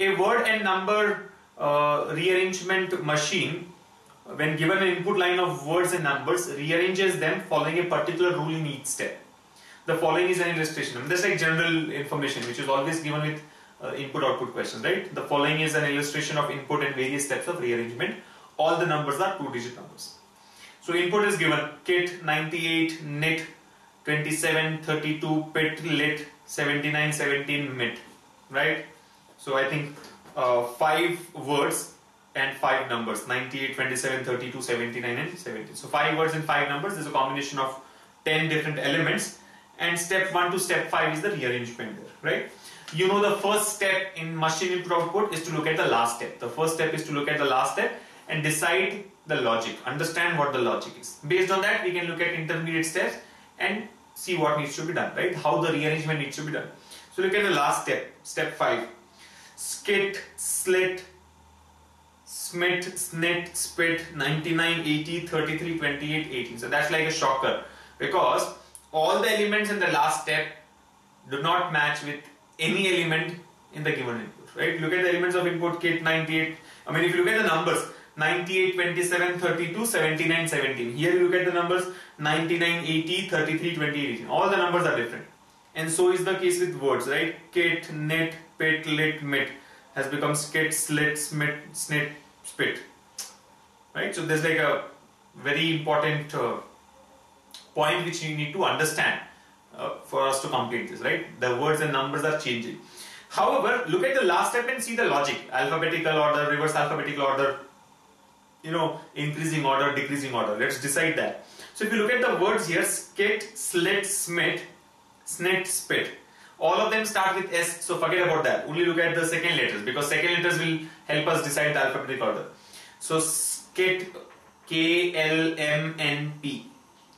a word and number uh, rearrangement machine when given an input line of words and numbers rearranges them following a particular rule in each step. The following is an illustration. I mean, this is like general information which is always given with uh, input output questions right? The following is an illustration of input and various steps of rearrangement. All the numbers are two digit numbers. So input is given. Kit 98 nit 27 32 pit lit 79 17 mit right so i think uh, five words and five numbers. 98 27 32 79 and 17 so five words and five numbers is a combination of 10 different elements. And step 1 to step 5 is the rearrangement there right? You know the first step in machine input output is to look at the last step. The first step is to look at the last step and decide the logic. Understand what the logic is. Based on that we can look at intermediate steps and see what needs to be done right? How the rearrangement needs to be done. So look at the last step step 5 skit slit smit snit spit 99 80 33 28 18 so that's like a shocker. Because all the elements in the last step do not match with any element in the given input right? Look at the elements of input kit 98 i mean if you look at the numbers 98 27 32 79 17 here you look at the numbers 99 80 33 28 18 all the numbers are different. And so is the case with words right? Kit knit pit lit mit has become skit slit smit snit spit right so there's like a very important uh, point which you need to understand uh, for us to complete this right the words and numbers are changing however look at the last step and see the logic alphabetical order reverse alphabetical order you know, increasing order, decreasing order. Let's decide that. So if you look at the words here, skit, slit, smit, snit, spit. All of them start with S, so forget about that. Only look at the second letters because second letters will help us decide the alphabetical order. So skit, K, L, M, N, P.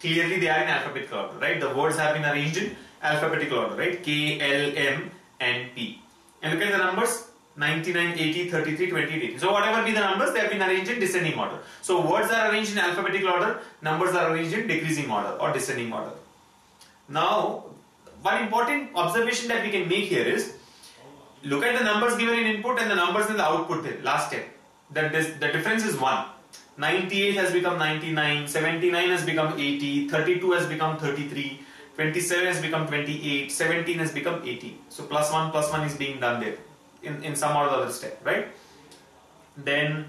Clearly they are in alphabetical order, right? The words have been arranged in alphabetical order, right? K, L, M, N, P. and look at the numbers 99, 80, 33, 28, 80. So whatever be the numbers, they have been arranged in descending order. So words are arranged in alphabetical order, numbers are arranged in decreasing order or descending order. Now, one important observation that we can make here is, look at the numbers given in input and the numbers in the output there, last step. That this, the difference is 1. 98 has become 99, 79 has become 80, 32 has become 33, 27 has become 28, 17 has become 80. So plus 1 plus 1 is being done there in, in some or the other step, right? Then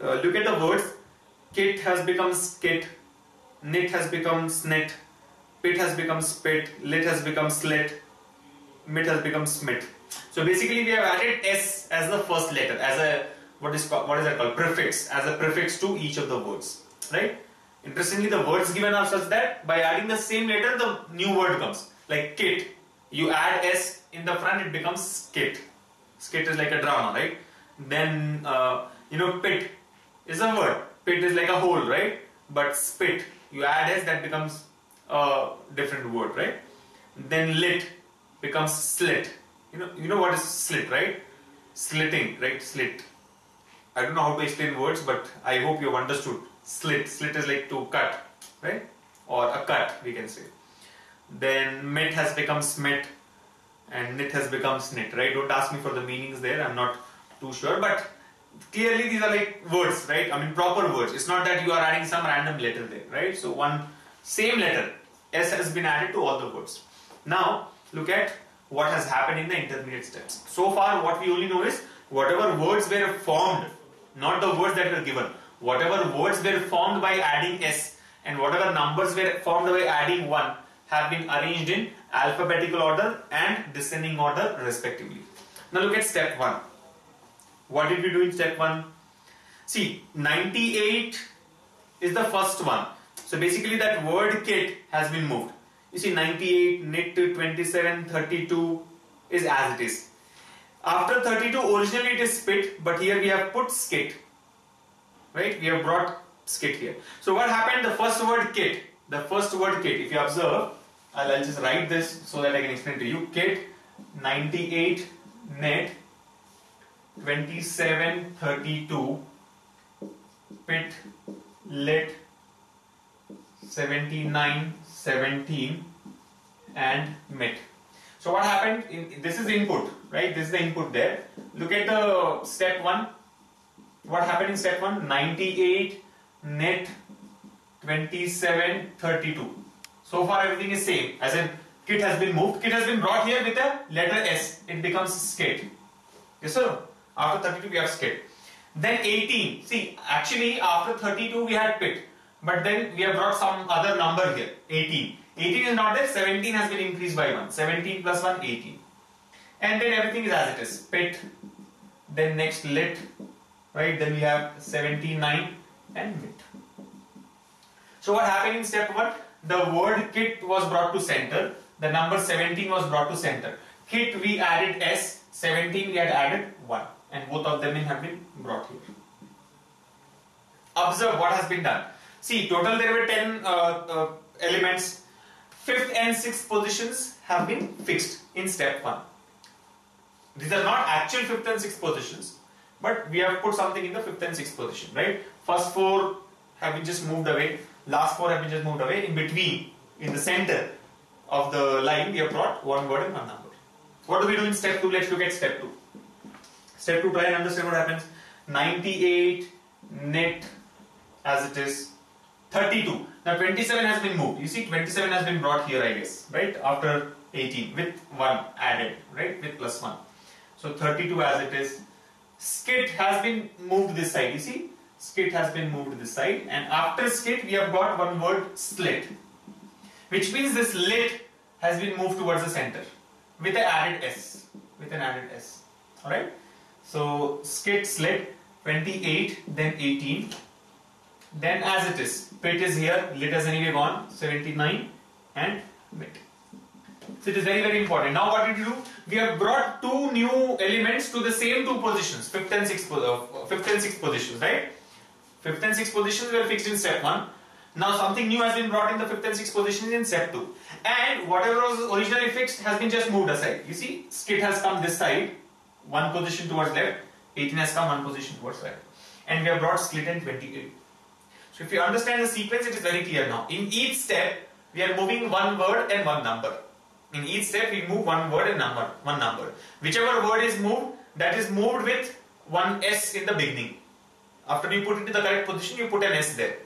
uh, look at the words. Kit has become skit, knit has become snit, pit has become spit, lit has become slit, mit has become smit. So basically we have added s as the first letter, as a what is, what is that called prefix, as a prefix to each of the words, right? Interestingly, the words given are such that by adding the same letter, the new word comes. Like kit, you add s in the front, it becomes skit skit is like a drama, right? Then, uh, you know, pit is a word. Pit is like a hole, right? But spit, you add s, that becomes a different word, right? Then lit becomes slit. You know, you know what is slit, right? Slitting, right? Slit. I don't know how to explain words, but I hope you have understood. Slit. Slit is like to cut, right? Or a cut, we can say. Then mit has become smit and knit has become snit, right? Don't ask me for the meanings there, I'm not too sure, but clearly these are like words, right? I mean proper words. It's not that you are adding some random letter there, right? So one same letter, S has been added to all the words. Now look at what has happened in the intermediate steps. So far what we only know is whatever words were formed, not the words that were given, whatever words were formed by adding S and whatever numbers were formed by adding 1 have been arranged in alphabetical order and descending order respectively. Now look at step 1. What did we do in step 1? See, 98 is the first one. So basically that word kit has been moved. You see 98, knit 27, 32 is as it is. After 32 originally it is spit but here we have put skit. Right? We have brought skit here. So what happened? The first word kit, the first word kit, if you observe, I'll, I'll just write this so that I can explain to you. Kit 98 net 27 32 pit lit 79 17 and mit. So what happened? In, this is input, right? This is the input there. Look at the step one. What happened in step one? 98 net 27 32. So far everything is same. As in kit has been moved. Kit has been brought here with a letter S. It becomes skate. Yes sir. After 32 we have skate. Then 18. See, actually after 32 we had pit. But then we have brought some other number here. 18. 18 is not there. 17 has been increased by 1. 17 plus 1, 18. And then everything is as it is. Pit. Then next lit. Right. Then we have 79 and mit. So what happened in step 1? The word kit was brought to center. The number 17 was brought to center. Kit we added S. 17 we had added 1 and both of them have been brought here. Observe what has been done. See, total there were 10 uh, uh, elements. Fifth and sixth positions have been fixed in step 1. These are not actual fifth and sixth positions, but we have put something in the fifth and sixth position, right? First four have been just moved away, last four have been just moved away. In between, in the center of the line, we have brought one word and one number. What do we do in step 2? Let's look at step 2. Step 2, try and understand what happens. 98 net as it is 32. Now 27 has been moved. You see 27 has been brought here I guess, right? After 18 with 1 added, right? With plus 1. So 32 as it is. Skit has been moved this side. You see? Skit has been moved this side. And after skit we have got one word slit. Which means this lit has been moved towards the center with an added S. With an added S. Alright? So skit slit 28 then 18 then as it is pit is here lit has anyway gone 79 and mit. So it is very very important. Now what did we do? We have brought two new elements to the same two positions fifth and sixth, uh, fifth and sixth positions right. Fifth and sixth positions were fixed in step 1. Now something new has been brought in the fifth and sixth positions in step 2. And whatever was originally fixed has been just moved aside. You see skit has come this side one position towards left, 18 has come one position towards right. And we have brought slit and 28. So if you understand the sequence, it is very clear now. In each step, we are moving one word and one number. In each step, we move one word and number, one number. Whichever word is moved, that is moved with one S in the beginning. After you put it to the correct position, you put an S there.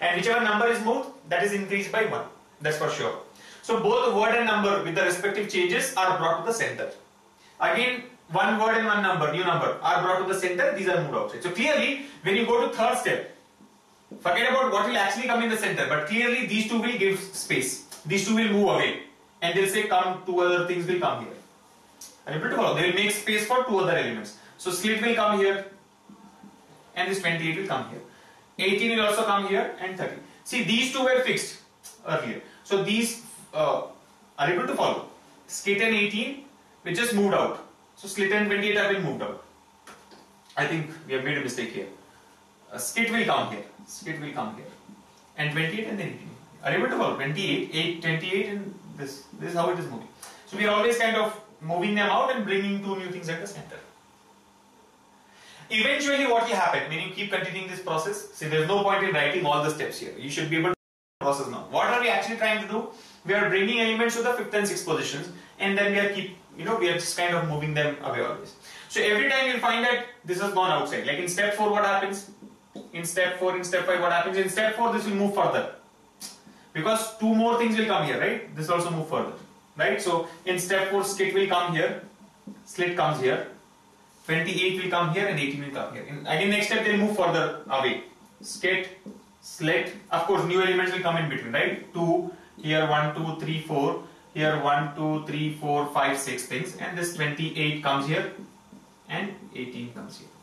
And whichever number is moved, that is increased by one. That's for sure. So both word and number with the respective changes are brought to the center. Again, one word and one number, new number, are brought to the center, these are moved outside. So clearly, when you go to third step, forget about what will actually come in the center, but clearly these two will give space. These two will move away. And they'll say come, two other things will come here. Are you able to follow? They will make space for two other elements. So slit will come here, and this 28 will come here. 18 will also come here, and 30. See, these two were fixed earlier. So these uh, are able to follow. Skit and 18, which just moved out. So slit and 28 have been moved out. I think we have made a mistake here. A skit will come here. Skit will come here. And 28 and then 18. Are able to follow? 28, 8, 28 and this. This is how it is moving. So we are always kind of moving them out and bringing two new things at the center. Eventually what will happen when you keep continuing this process, see there is no point in writing all the steps here. You should be able to process now. What are we actually trying to do? We are bringing elements to the fifth and sixth positions and then we are keep you know, we are just kind of moving them away always. So every time you'll find that this has gone outside. Like in step 4 what happens? In step 4, in step 5 what happens? In step 4 this will move further. Because two more things will come here, right? This also move further. Right? So in step 4 skit will come here, slit comes here, 28 will come here and 18 will come here. In, again next step they'll move further away. Skit, slit, of course new elements will come in between, right? 2, here 1, 2, 3, 4 here 1 2 3 4 5 6 things and this 28 comes here and 18 comes here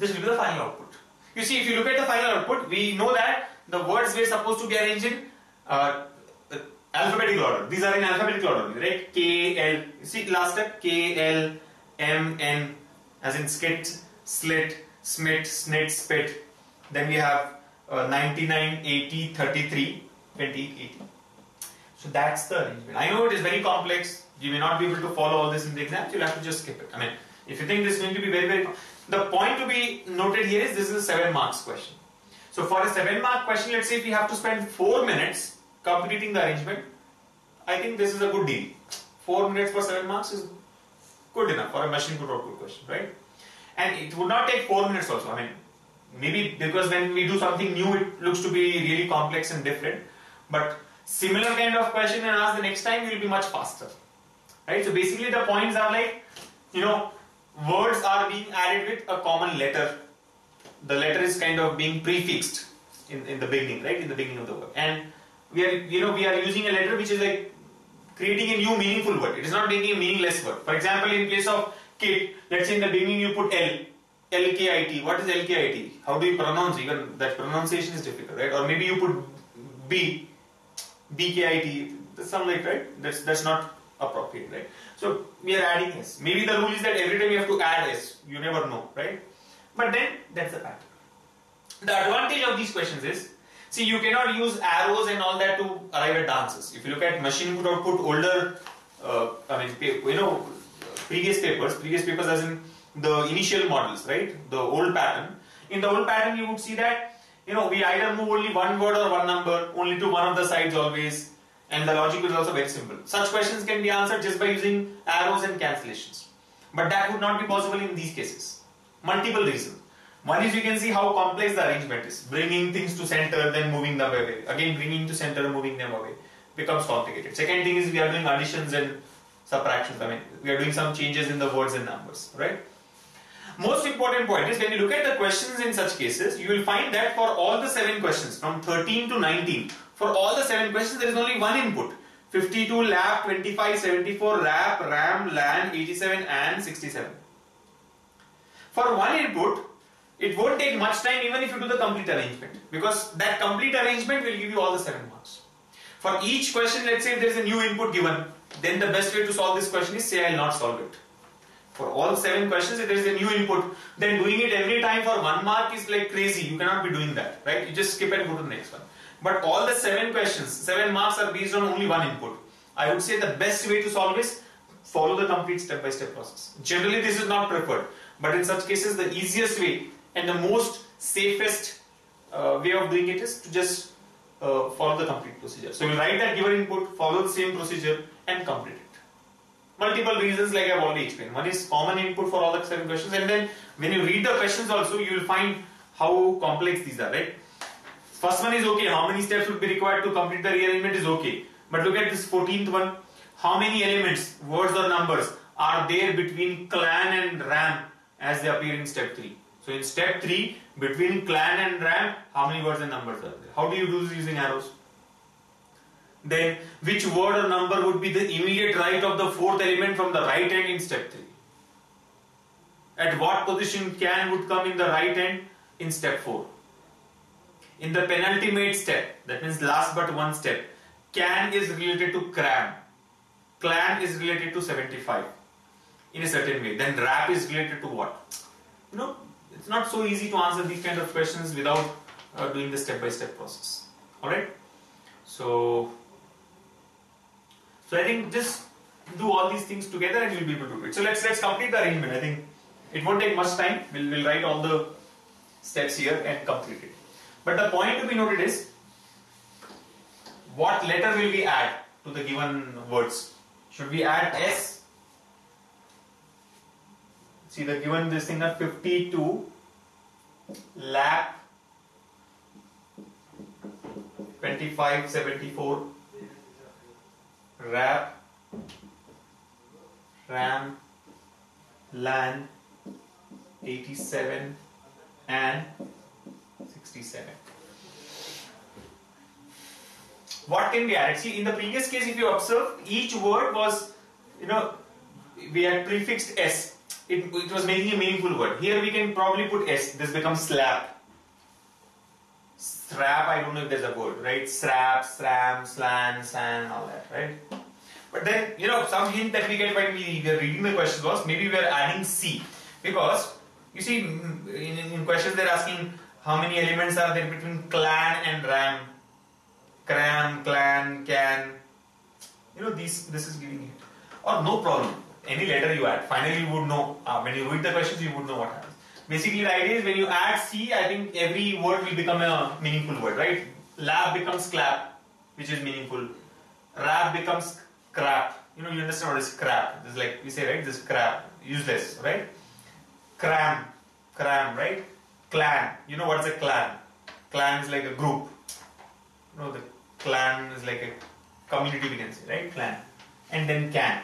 this will be the final output you see if you look at the final output we know that the words were supposed to be arranged in uh, alphabetical order these are in alphabetical order right k l you see last step k l m n as in skit slit smit snit spit then we have uh, 99 80 33 20 80 so that's the arrangement. I know it is very complex. You may not be able to follow all this in the exam. You'll have to just skip it. I mean, if you think this is going to be very, very... The point to be noted here is this is a 7 marks question. So for a 7 mark question, let's say if you have to spend 4 minutes completing the arrangement, I think this is a good deal. 4 minutes for 7 marks is good enough for a machine input output question, right? And it would not take 4 minutes also. I mean, maybe because when we do something new, it looks to be really complex and different. But similar kind of question and ask the next time, you will be much faster. Right? So basically the points are like, you know, words are being added with a common letter. The letter is kind of being prefixed in, in the beginning, right? In the beginning of the word. And we are, you know, we are using a letter which is like creating a new meaningful word. It is not making a meaningless word. For example, in place of kit, let's say in the beginning you put L, LKIT. What is LKIT? How do you pronounce? Even that pronunciation is difficult, right? Or maybe you put B, BKIT. Something like right. That's that's not appropriate, right? So we are adding S. Maybe the rule is that every time you have to add S. You never know, right? But then that's the pattern. The advantage of these questions is, see, you cannot use arrows and all that to arrive at answers. If you look at machine input output older, uh, I mean, you know, previous papers, previous papers as in the initial models, right? The old pattern. In the old pattern, you would see that, you know, we either move only one word or one number, only to one of the sides always, and the logic is also very simple. Such questions can be answered just by using arrows and cancellations. But that would not be possible in these cases. Multiple reasons. One is you can see how complex the arrangement is. Bringing things to center, then moving them away. Again, bringing to center, moving them away. Becomes complicated. Second thing is we are doing additions and subtractions. I mean, we are doing some changes in the words and numbers, right? Most important point is when you look at the questions in such cases, you will find that for all the seven questions from 13 to 19, for all the seven questions there is only one input. 52, LAP, 25, 74, RAP, RAM, LAN, 87 and 67. For one input, it won't take much time even if you do the complete arrangement because that complete arrangement will give you all the seven marks. For each question, let's say if there is a new input given, then the best way to solve this question is say I will not solve it for all seven questions if there is a new input then doing it every time for one mark is like crazy you cannot be doing that right you just skip and go to the next one but all the seven questions seven marks are based on only one input I would say the best way to solve is follow the complete step by step process generally this is not preferred but in such cases the easiest way and the most safest uh, way of doing it is to just uh, follow the complete procedure so you write that given input follow the same procedure and complete it multiple reasons like I've already explained. One is common input for all the seven questions and then when you read the questions also you will find how complex these are, right? First one is okay, how many steps would be required to complete the rearrangement is okay. But look at this 14th one, how many elements, words or numbers are there between clan and ram as they appear in step 3. So in step 3, between clan and ram, how many words and numbers are there? How do you do this using arrows? then which word or number would be the immediate right of the fourth element from the right end in step 3? At what position can would come in the right end in step 4? In the penultimate step, that means last but one step, can is related to cram, clan is related to 75 in a certain way. Then rap is related to what? You know, it's not so easy to answer these kind of questions without uh, doing the step by step process. Alright? So, so I think just do all these things together and you'll be able to do it. So let's let's complete the arrangement. I think it won't take much time. We'll, we'll write all the steps here and complete it. But the point to be noted is what letter will we add to the given words? Should we add S? See the given this thing are 52 lap 25 74 rap, RAM, LAN, 87 and 67. What can be added? See, in the previous case, if you observe, each word was, you know, we had prefixed S. It, it was making a meaningful word. Here we can probably put S. This becomes slap. Strap, I don't know if there's a word, right? Strap, SRAM, SLAN, SAN, all that, right? But then, you know, some hint that we get when we were reading the question was maybe we are adding C. Because, you see, in, in questions they're asking how many elements are there between clan and ram. Cram, clan, can. You know, these, this is giving it. Or no problem. Any letter you add, finally you would know, uh, when you read the questions, you would know what happens. Basically, the idea is when you add C, I think every word will become a meaningful word, right? Lab becomes clap, which is meaningful. Rap becomes crap, you know, you understand what is crap. This is like we say, right? This is crap, useless, right? Cram, cram, right? Clan. You know what's a clan? Clan is like a group. You know, the clan is like a community, we can say, right? Clan. And then can.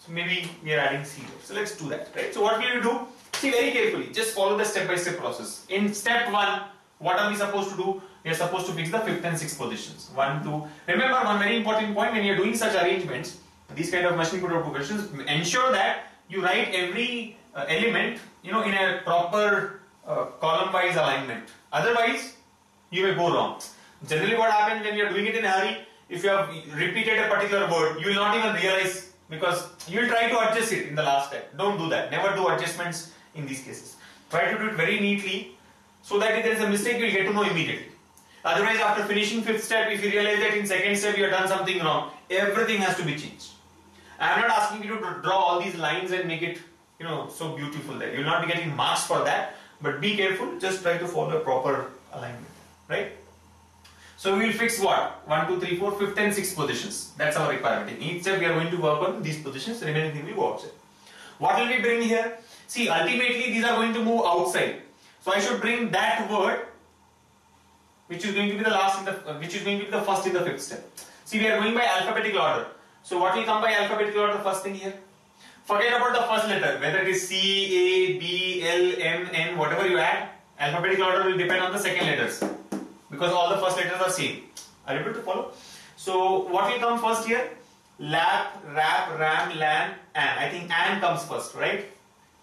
So maybe we are adding C. So let's do that, right? So what will you do? See very carefully. Just follow the step-by-step -step process. In step one, what are we supposed to do? We are supposed to fix the fifth and sixth positions. One, two. Remember one very important point when you are doing such arrangements, these kind of machine code operations, ensure that you write every uh, element, you know, in a proper uh, column-wise alignment. Otherwise, you may go wrong. Generally, what happens when you are doing it in a hurry, if you have repeated a particular word, you will not even realize because you will try to adjust it in the last step. Don't do that. Never do adjustments in these cases. Try to do it very neatly so that if there is a mistake, you will get to know immediately. Otherwise, after finishing fifth step, if you realize that in second step you have done something wrong, everything has to be changed. I am not asking you to draw all these lines and make it, you know, so beautiful that you will not be getting marks for that. But be careful. Just try to follow a proper alignment, right? So we will fix what? 1, 2, 3, 4, 5th and 6th positions. That's our requirement. In each step we are going to work on these positions, remaining thing will go outside. What will we bring here? See, ultimately these are going to move outside. So I should bring that word which is going to be the last in the uh, which is going to be the first in the fifth step. See, we are going by alphabetical order. So what will come by alphabetical order first thing here? Forget about the first letter, whether it is C, A, B, L, M, N, whatever you add, alphabetical order will depend on the second letters because all the first letters are same. Are you able to follow? So what will come first here? Lap, rap, ram, lan, an. I think an comes first, right?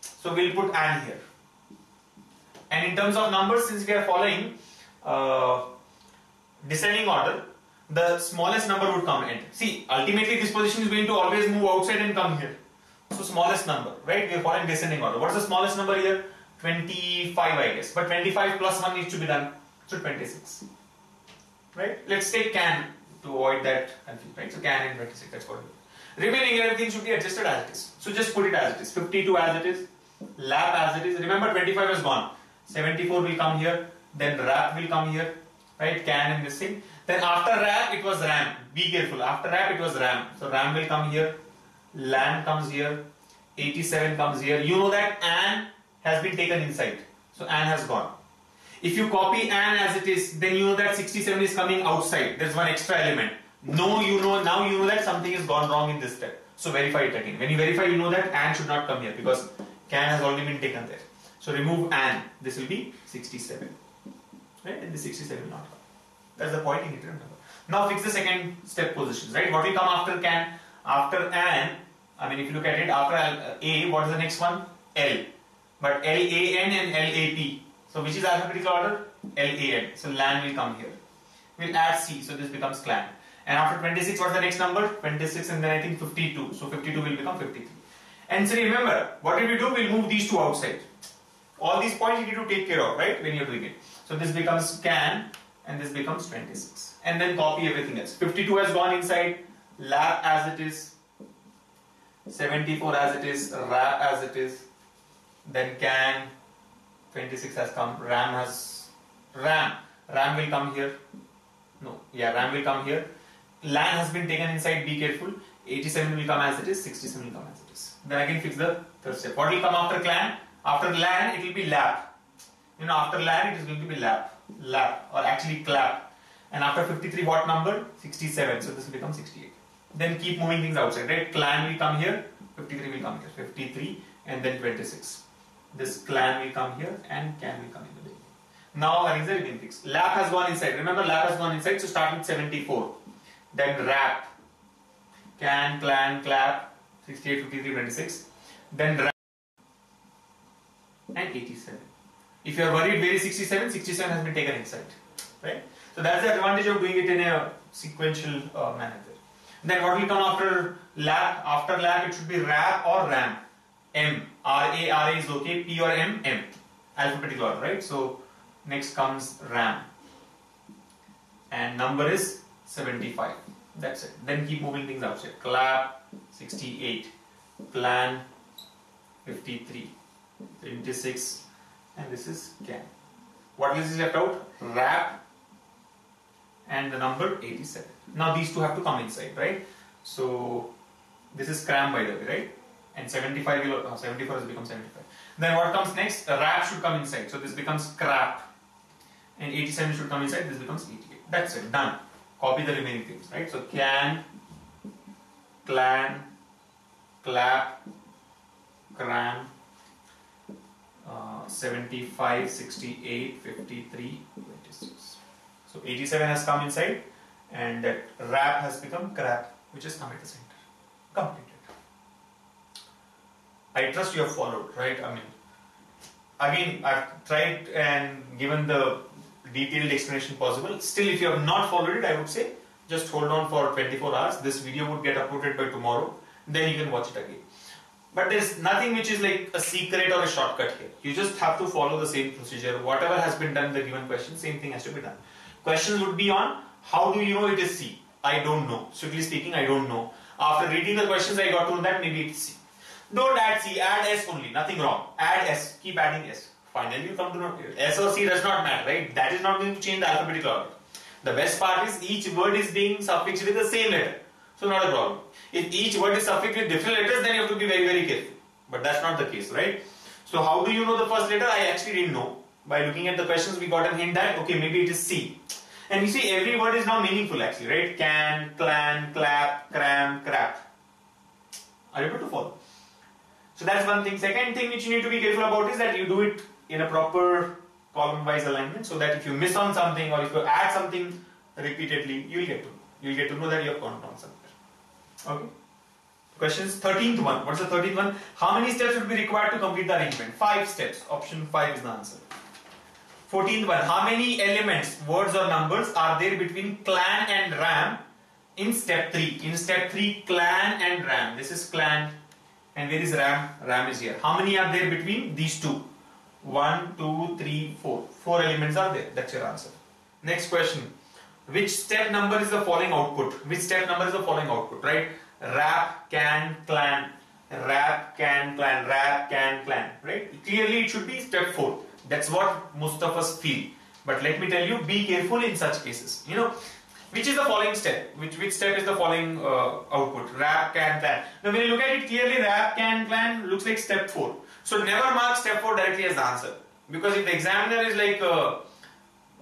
So we'll put an here. And in terms of numbers, since we are following uh, descending order, the smallest number would come in. See, ultimately this position is going to always move outside and come here. So smallest number, right? We are following descending order. What's the smallest number here? 25, I guess. But 25 plus 1 needs to be done. So 26. Right? Let's take can to avoid that confusion, right? So can and 26, that's what. Remaining everything should be adjusted as it is. So just put it as it is. 52 as it is. Lap as it is. Remember 25 is gone. 74 will come here then rap will come here, right? Can and this thing. Then after rap it was ram. Be careful. After rap it was ram. So ram will come here. Lan comes here. 87 comes here. You know that an has been taken inside. So an has gone. If you copy an as it is, then you know that 67 is coming outside. There's one extra element. No, you know now you know that something has gone wrong in this step. So verify it again. When you verify, you know that an should not come here because can has already been taken there. So remove an. This will be 67 right? And the 67 will not come. That's the point you need to remember. Now fix the second step positions, right? What will come after can? After an, I mean, if you look at it, after A, what is the next one? L. But L A N and L A P. So which is alphabetical order? L A N. So LAN will come here. We'll add C, so this becomes clan. And after 26, what's the next number? 26 and then I think 52. So 52 will become 53. And so remember, what did we do? We'll move these two outside. All these points you need to take care of, right? When you're doing it. So this becomes can and this becomes 26. And then copy everything else. 52 has gone inside, lab as it is, 74 as it is, rap as it is, then can, 26 has come, ram has, ram, ram will come here, no, yeah, ram will come here, lan has been taken inside, be careful, 87 will come as it is, 67 will come as it is. Then I can fix the third step. What will come after clan? After lan, it will be lap you know after LAN it is going to be lap, lap or actually clap. And after 53 what number? 67. So this will become 68. Then keep moving things outside, right? Clan will come here, 53 will come here, 53 and then 26. This clan will come here and can will come in the beginning. Now Ariza remain fixed. Lap has gone inside. Remember lap has gone inside, so start with 74. Then rap. Can, clan, clap, 68, 53, 26. Then rap and 87. If you are worried where is 67, 67 has been taken inside. Right? So that's the advantage of doing it in a sequential uh, manner. Then what will come after lap? After lap it should be rap or ram. M. R A R A is okay. P or M. M. Alphabetical order, right? So next comes ram. And number is 75. That's it. Then keep moving things outside. Clap 68. Plan 53. 26 and this is can. What is left out? Rap and the number 87. Now these two have to come inside, right? So This is cram by the way, right? And 75 will, oh, 74 has become 75. Then what comes next? A rap should come inside. So this becomes crap. And 87 should come inside. This becomes 88. That's it. Done. Copy the remaining things, right? So can, clan, clap, cram, uh, 75, 68, 53, 26. So 87 has come inside and that rap has become crap which has come at the center. Completed. I trust you have followed, right? I mean, again, I've tried and given the detailed explanation possible. Still, if you have not followed it, I would say just hold on for 24 hours. This video would get uploaded by tomorrow. Then you can watch it again. But there's nothing which is like a secret or a shortcut here. You just have to follow the same procedure. Whatever has been done in the given question, same thing has to be done. Questions would be on how do you know it is C? I don't know. Strictly speaking, I don't know. After reading the questions, I got to know that maybe it's C. Don't add C, add S only, nothing wrong. Add S, keep adding S. Finally, you come to know S or C does not matter, right? That is not going to change the alphabetical order. The best part is each word is being suffixed with the same letter. So not a problem. If each word is suffixed with different letters, then you have to be very, very careful. But that's not the case, right? So how do you know the first letter? I actually didn't know. By looking at the questions, we got a hint that, okay, maybe it is C. And you see, every word is now meaningful actually, right? Can, clan, clap, cram, crap. Are you able to follow? So that's one thing. Second thing which you need to be careful about is that you do it in a proper column-wise alignment so that if you miss on something or if you add something repeatedly, you'll get to know. You'll get to know that you have gone wrong somewhere. Okay. Questions 13th one. What's the 13th one? How many steps would be required to complete the arrangement? Five steps. Option 5 is the answer. 14th one. How many elements, words or numbers are there between clan and ram in step 3? In step 3, clan and ram. This is clan and where is ram? Ram is here. How many are there between these two? 1, 2, 3, 4. 4 elements are there. That's your answer. Next question. Which step number is the following output? Which step number is the following output, right? Rap, can, clan. Rap, can, clan. Rap, can, clan. Right? Clearly it should be step 4. That's what most of us feel. But let me tell you, be careful in such cases. You know, which is the following step? Which which step is the following uh, output? Rap, can, clan. Now when you look at it clearly, rap, can, clan looks like step 4. So never mark step 4 directly as the answer. Because if the examiner is like a,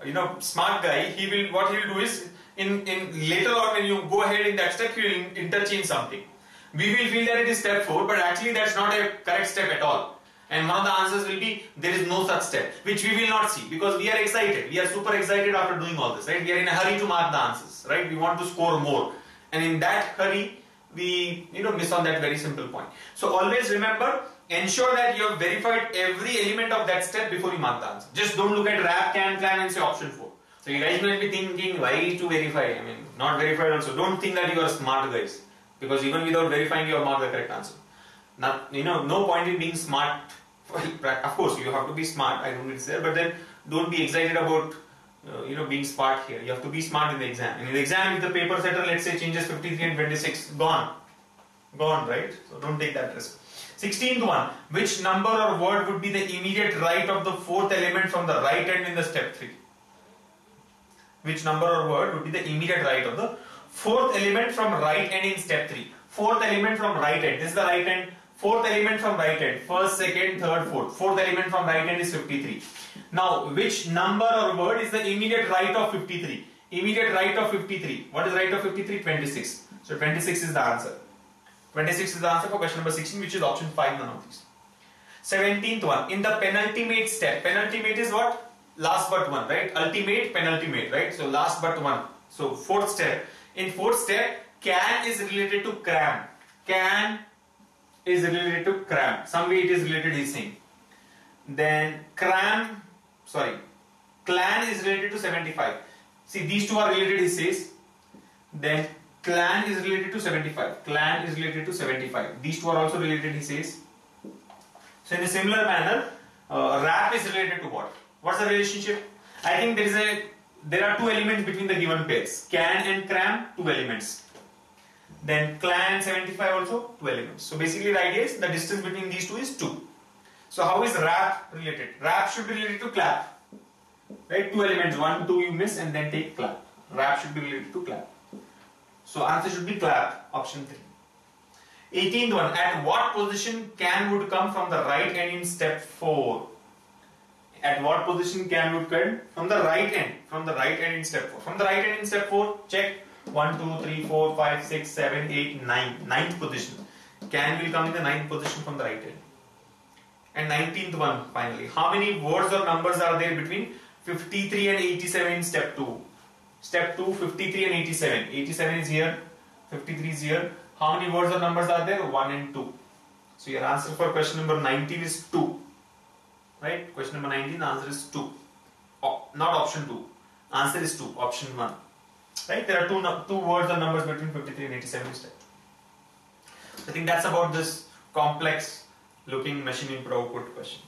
you know, smart guy, he will, what he will do is, in, in later on when you go ahead in that step, he will interchange something. We will feel that it is step 4, but actually that's not a correct step at all. And one of the answers will be there is no such step, which we will not see because we are excited. We are super excited after doing all this, right? We are in a hurry to mark the answers, right? We want to score more. And in that hurry, we you know miss on that very simple point. So always remember, ensure that you have verified every element of that step before you mark the answer. Just don't look at rap, can, clan and say option 4. So you guys might be thinking why to verify? I mean not verified also. Don't think that you are smart guys. Because even without verifying you have marked the correct answer. Not, you know, no point in being smart of course you have to be smart i don't need to say but then don't be excited about uh, you know being smart here. You have to be smart in the exam. And in the exam if the paper setter let's say changes 53 and 26 gone. Gone right? So don't take that risk. 16th one which number or word would be the immediate right of the fourth element from the right end in the step 3 which number or word would be the immediate right of the fourth element from right end in step 3 fourth element from right end. This is the right end Fourth element from right end. First, second, third, fourth. Fourth element from right end is 53. Now, which number or word is the immediate right of 53? Immediate right of 53. What is right of 53? 26. So 26 is the answer. 26 is the answer for question number 16 which is option 5 none of these. 17th one. In the penultimate step. Penultimate is what? Last but one, right? Ultimate, penultimate, right? So last but one. So fourth step. In fourth step, can is related to cram. Can is related to cram. Some way it is related he's saying. Then cram, sorry, clan is related to 75. See these two are related he says. Then clan is related to 75. Clan is related to 75. These two are also related he says. So in a similar manner, uh, rap is related to what? What's the relationship? I think there is a there are two elements between the given pairs. Can and cram, two elements. Then clan 75 also 2 elements. So basically the idea is the distance between these two is 2. So how is rap related? Rap should be related to clap. Right? Two elements, 1, 2 you miss and then take clap. Rap should be related to clap. So answer should be clap, option 3. 18th one. At what position can would come from the right end in step 4? At what position can would come? From the right end. From the right end in step 4. From the right end in step 4, check. 1, 2, 3, 4, 5, 6, 7, 8, 9. Ninth position. Can will come in the ninth position from the right end. And 19th one finally. How many words or numbers are there between 53 and 87 in step 2? Step 2, 53 and 87. 87 is here, 53 is here. How many words or numbers are there? 1 and 2. So your answer for question number 19 is 2. Right? Question number 19, the answer is 2. Oh, not option 2. Answer is 2, option 1. Right? There are two, two words or numbers between 53 and 87 instead. I think that's about this complex looking machine input output question.